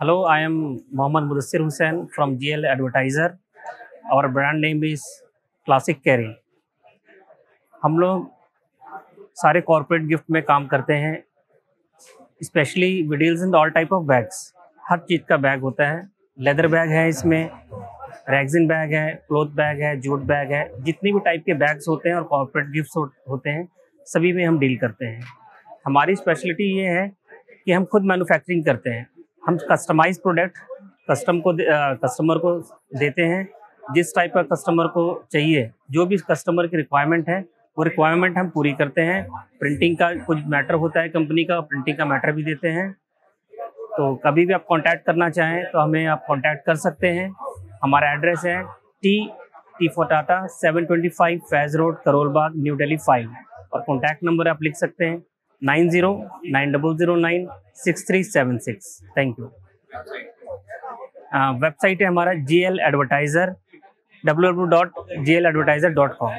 Hello, I am Mohammad Mudassir Hussain from GL Advertiser. Our brand name is Classic Carry. हम लोग सारे corporate gift में काम करते हैं specially we deals in all type of bags हर चीज़ का बैग होता है। लेदर बैग है इसमें रैगजिन बैग है क्लोथ बैग है जूट बैग है। जितनी भी टाइप के बैग्स होते हैं और कॉर्पोरेट गिफ्ट्स होते हैं सभी में हम डील करते हैं। हमारी स्पेशलिटी ये है कि हम खुद मैन्युफैक्चरिंग करते हैं। हम कस्टमाइज प्रोडक्ट कस्टम को कस्टमर को देते हैं। जिस टाइप का कस्टमर को चाहिए, जो भी कस्टमर की रिक्वायरमेंट है, वो रिक्वायरमेंट हम पूरी करते हैं। प्रिंटिंग का कुछ मैटर होता है कंपनी का प्रिंटिंग का मैटर भी देते हैं। तो कभी भी आप कांटेक्ट करना चाहें तो हमें आप कांटेक्ट कर सकते हैं। हमारा एड्रेस है T T for Tata seven twenty five Faiz road Karol Bagh New Delhi five और कॉन्टैक्ट नंबर आप लिख सकते हैं। Nine zero nine double zero nine six three seven six. Thank you website है हमारा G L advertiser W W dot G L advertiser dot com